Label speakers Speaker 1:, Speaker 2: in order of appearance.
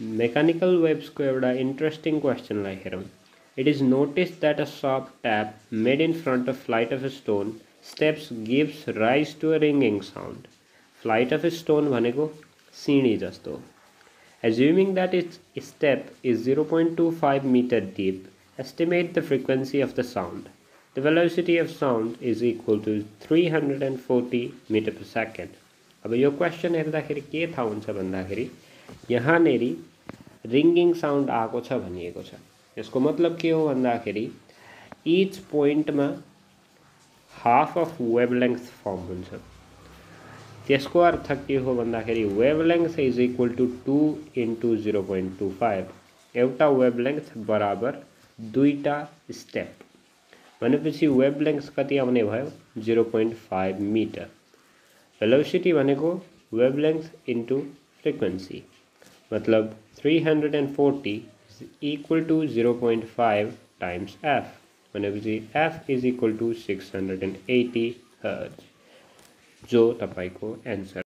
Speaker 1: Mechanical वेब्सको एउटा interesting क्वेसनलाई हेरौँ it is notice that a सप tap made in front of flight of stone steps gives rise to a रिङ्गिङ sound flight of stone भनेको सिँढी जस्तो assuming that it's step is zero point two five metre dip estimate the frequency of the sound the velocity of sound is equal to three hundred and forty metre per second अब यो question हेर्दाखेरि के थाहा हुन्छ भन्दाखेरि यहाँनिर रिङ्गिङ sound आएको छ भनिएको छ। यसको मतलब के हो भन्दाखेरि इच पोइन्टमा हाफ अफ वेभलेङ्थ फर्म हुन्छ। त्यसको अर्थ के हो भन्दाखेरि wavelength is equal to two into zero point two five एउटा वेभलेङ्थ बराबर दुईवटा स्टेप भनेपछि वेभलेङ्थ कति आउने भयो? Zero point five metre velocity भनेको वेभलेङ्थ इन्टु फ्रिक्वेन्सी मतलब 340 is equal to 0.5 times f भनेपछि f is equal to 680 hertz जो तपाईँको एन्सर